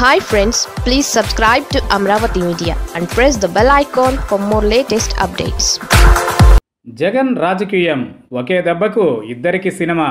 Hi friends please subscribe to Amaravati media and press the bell icon for more latest updates Jagan రాజకీయం ఒకే దెబ్బకు ఇద్దరికి cinema.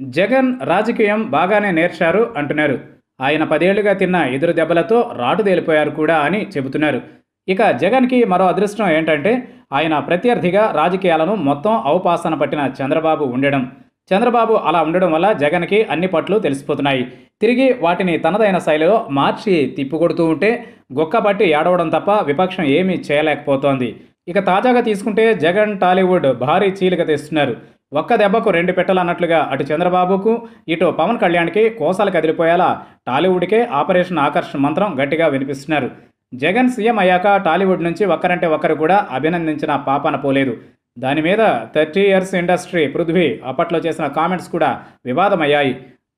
Jagan రాజకీయం బాగానే నేర్చారు అంటున్నారు. ఆయన పదేళ్ళుగా తిన్న ఎదురు దెబ్బలతో రాటుదేలిపోయారు కూడా అని చెబుతున్నారు. ఇక జగన్కి మరో అదృష్టం ఏంటంటే ఆయన ప్రత్యర్థిగా రాజకీయాలను మొత్తం అవపాసన పట్టిన చంద్రబాబు ఉండడం. చంద్రబాబు అలా ఉండడం వల్ల జగన్కి అన్ని పట్లు తెలిసిపోతున్నాయి. తిరిగి వాటిని తనదైన శైలిలో మార్చి తిప్పికొడుతూ ఉంటే గొక్కపట్టి ఏడవడం తప్ప విపక్షం ఏమీ చేయలేకపోతోంది. ఇక తాజాగా తీసుకుంటే జగన్ టాలీవుడ్ భారీ చీలిక తెస్తున్నారు. ఒక్క దెబ్బకు రెండు పెట్టాలన్నట్లుగా అటు చంద్రబాబుకు ఇటు పవన్ కళ్యాణ్కి కోసాలు కదిలిపోయేలా టాలీవుడ్కే ఆపరేషన్ ఆకర్షణ మంత్రం గట్టిగా వినిపిస్తున్నారు. జగన్ సీఎం అయ్యాక టాలీవుడ్ నుంచి ఒక్కరంటే ఒక్కరు కూడా అభినందించిన పాపన పోలేదు. దాని మీద థర్టీ ఇయర్స్ ఇండస్ట్రీ పృథ్వీ అప్పట్లో చేసిన కామెంట్స్ కూడా వివాదమయ్యాయి.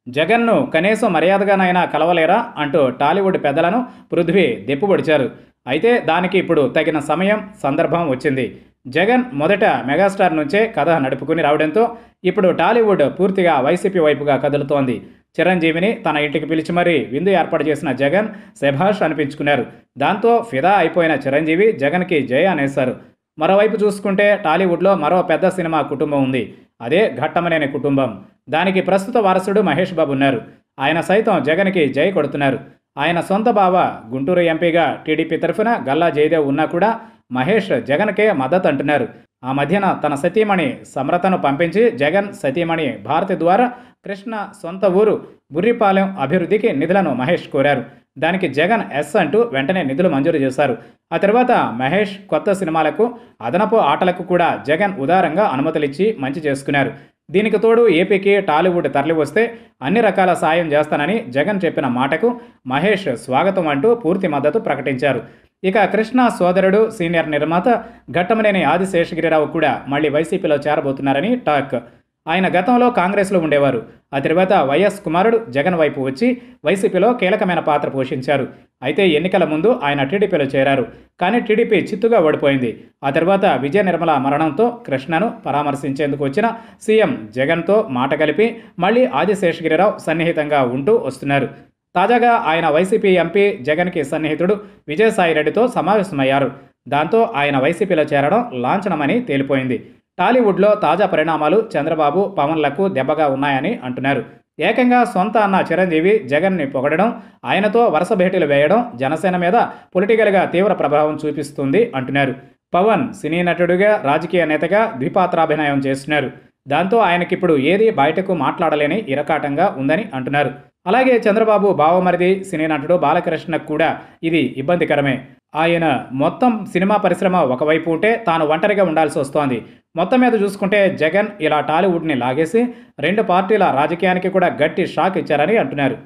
జగన్ను కనీసం మర్యాదగానైనా కలవలేరా అంటూ టాలీవుడ్ పెద్దలను పృథ్వీ దెప్పుబడిచారు అయితే దానికి ఇప్పుడు తగిన సమయం సందర్భం వచ్చింది. జగన్ మొదట మెగాస్టార్ నుంచే కథ నడుపుకుని రావడంతో ఇప్పుడు టాలీవుడ్ పూర్తిగా వైసీపీ వైపుగా కదులుతోంది. చిరంజీవిని తన ఇంటికి పిలిచి మరీ విందు ఏర్పాటు చేసిన జగన్ శభాష్ అనిపించుకున్నారు. దాంతో ఫిదా అయిపోయిన చిరంజీవి జగన్కి జయ అనేశారు. మరోవైపు చూసుకుంటే టాలీవుడ్లో మరో పెద్ద సినిమా కుటుంబం ఉంది. అదే ఘట్టమనేని కుటుంబం. దానికి ప్రస్తుత వారసుడు మహేష్ బాబు ఉన్నారు. ఆయన సైతం జగన్కి జై కొడుతున్నారు. ఆయన సొంత బావ గుంటూరు ఎంపీగా టీడీపీ తరఫున గల్లా జయదేవ్ ఉన్నా కూడా మహేష్ జగన్కే మద్దతు అంటున్నారు. ఆ మధ్యన తన సతీమణి సమరతను పంపించి జగన్ సతీమణి భారతి ద్వారా కృష్ణ సొంత ఊరు బుర్రిపాలెం అభివృద్ధికి నిధులను మహేష్ కోరారు. దానికి జగన్ ఎస్ అంటూ వెంటనే నిధులు మంజూరు చేశారు. ఆ తర్వాత మహేష్ కొత్త సినిమాలకు అదనపు ఆటలకు కూడా జగన్ ఉదారంగా అనుమతులిచ్చి మంచి చేసుకున్నారు. దీనికి తోడు ఏపీకి టాలీవుడ్ తరలి వస్తే అన్ని రకాల సాయం చేస్తానని జగన్ చెప్పిన మాటకు మహేష్ స్వాగతం అంటూ పూర్తి మద్దతు ప్రకటించారు. ఇక కృష్ణ సోదరుడు సీనియర్ నిర్మాత ఘట్టమనేని ఆదిశేషగిరిరావు కూడా మళ్ళీ వైసీపీలో చేరబోతున్నారని టాక్. ఆయన గతంలో కాంగ్రెస్లో ఉండేవారు. ఆ తర్వాత వైఎస్ కుమారుడు జగన్ వైపు వచ్చి వైసీపీలో కీలకమైన పాత్ర పోషించారు. అయితే ఎన్నికల ముందు ఆయన టీడీపీలో చేరారు. కానీ టీడీపీ చిత్తుగా ఓడిపోయింది. ఆ తర్వాత విజయ నిర్మల మరణంతో కృష్ణను పరామర్శించేందుకు వచ్చిన సీఎం జగన్తో మాట కలిపి మళ్ళీ ఆదిశేషగిరిరావు సన్నిహితంగా ఉంటూ వస్తున్నారు. తాజాగా ఆయన వైసీపీ ఎంపీ జగన్కి సన్నిహితుడు విజయసాయిరెడ్డితో సమావేశమయ్యారు. దాంతో ఆయన వైసీపీలో చేరడం లాంఛనమని తేలిపోయింది. టాలీవుడ్లో తాజా పరిణామాలు చంద్రబాబు పవన్లకు దెబ్బగా ఉన్నాయని అంటున్నారు. ఏకంగా సొంత అన్న చిరంజీవి జగన్ని పొగడడం ఆయనతో వరుస భేటీలు వేయడం జనసేన మీద పొలిటికల్గా తీవ్ర ప్రభావం చూపిస్తుంది అంటున్నారు. పవన్ సినీ నటుడిగా రాజకీయ నేతగా ద్విపాత్రాభినయం చేస్తున్నారు. దాంతో ఆయనకిప్పుడు ఏది బయటకు మాట్లాడలేని ఇరకాటంగా ఉందని అంటున్నారు. అలాగే చంద్రబాబు బావమరిది సినీ నటుడు బాలకృష్ణకు కూడా ఇది ఇబ్బందికరమే. ఆయన మొత్తం సినిమా పరిశ్రమ ఒకవైపు ఉంటే తాను ఒంటరిగా ఉండాల్సి వస్తోంది. మొత్తం మీద చూసుకుంటే జగన్ ఇలా టాలీవుడ్ని లాగేసి రెండు పార్టీల రాజకీయానికి కూడా గట్టి షాక్ ఇచ్చారని అంటున్నారు.